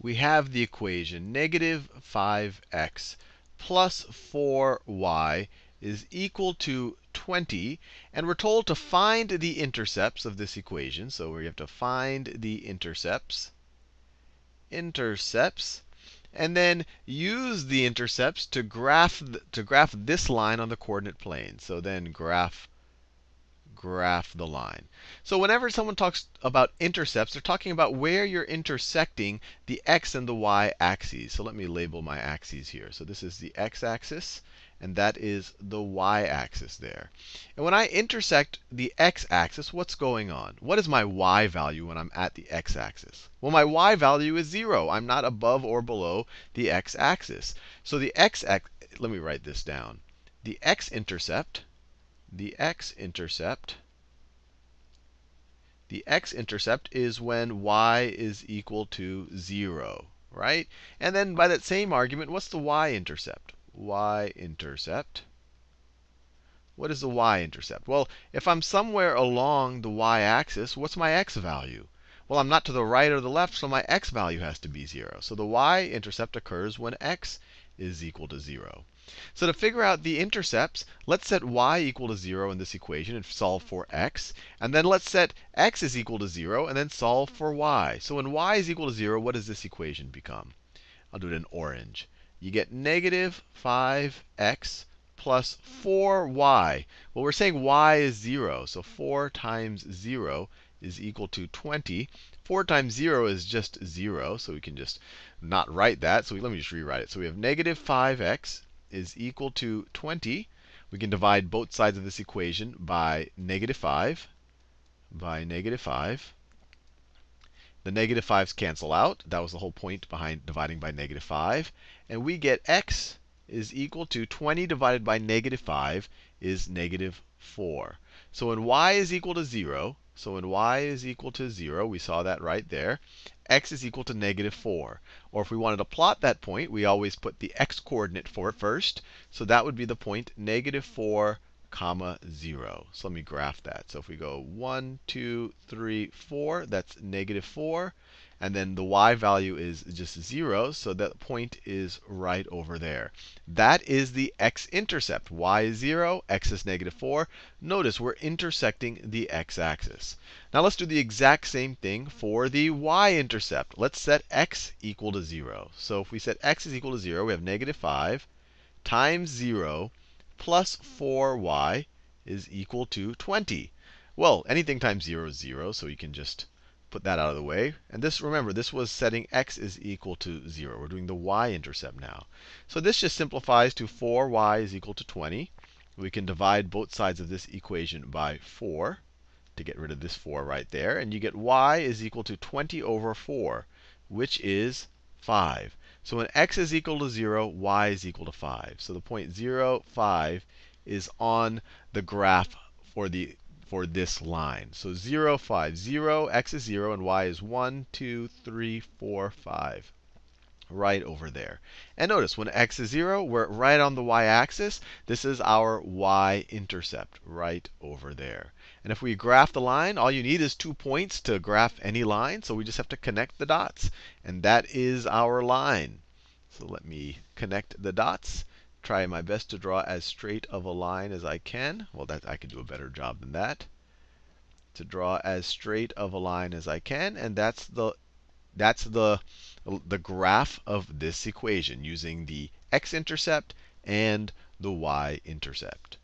we have the equation negative 5x plus 4y is equal to 20. And we're told to find the intercepts of this equation. So we have to find the intercepts. Intercepts. And then use the intercepts to graph, to graph this line on the coordinate plane. So then graph graph the line. So whenever someone talks about intercepts, they're talking about where you're intersecting the x and the y axes. So let me label my axes here. So this is the x-axis, and that is the y-axis there. And when I intersect the x-axis, what's going on? What is my y value when I'm at the x-axis? Well, my y value is 0. I'm not above or below the x-axis. So the x, let me write this down. The x-intercept the x-intercept the x-intercept is when y is equal to 0, right? And then by that same argument, what's the y-intercept? y-intercept. What is the y-intercept? Well, if I'm somewhere along the y-axis, what's my x value? Well, I'm not to the right or the left, so my x value has to be 0. So the y-intercept occurs when x is equal to 0. So to figure out the intercepts, let's set y equal to 0 in this equation and solve for x. And then let's set x is equal to 0 and then solve for y. So when y is equal to 0, what does this equation become? I'll do it in orange. You get negative 5x plus 4y. Well, we're saying y is 0. So 4 times 0 is equal to 20. 4 times 0 is just 0. So we can just not write that. So we, let me just rewrite it. So we have negative 5x is equal to 20. We can divide both sides of this equation by negative 5. By negative 5. The negative 5's cancel out. That was the whole point behind dividing by negative 5. And we get x is equal to 20 divided by negative 5 is negative 4. So when y is equal to 0, so when y is equal to 0, we saw that right there, x is equal to negative 4. Or if we wanted to plot that point, we always put the x coordinate for it first. So that would be the point negative 4 comma 0. So let me graph that. So if we go 1, 2, 3, 4, that's negative 4. And then the y value is just 0, so that point is right over there. That is the x-intercept. y is 0, x is negative 4. Notice we're intersecting the x-axis. Now let's do the exact same thing for the y-intercept. Let's set x equal to 0. So if we set x is equal to 0, we have negative 5 times 0 plus 4y is equal to 20. Well, anything times 0 is 0, so you can just put that out of the way. And this, remember, this was setting x is equal to 0. We're doing the y-intercept now. So this just simplifies to 4y is equal to 20. We can divide both sides of this equation by 4 to get rid of this 4 right there. And you get y is equal to 20 over 4, which is 5. So when x is equal to 0, y is equal to 5. So the point 0, 5 is on the graph for the for this line. So 0, 5. 0, x is 0, and y is 1, 2, 3, 4, 5. Right over there. And notice, when x is 0, we're right on the y-axis. This is our y-intercept right over there. And if we graph the line, all you need is two points to graph any line. So we just have to connect the dots. And that is our line. So let me connect the dots try my best to draw as straight of a line as I can. Well, that I can do a better job than that. To draw as straight of a line as I can, and that's the that's the the graph of this equation using the x-intercept and the y-intercept.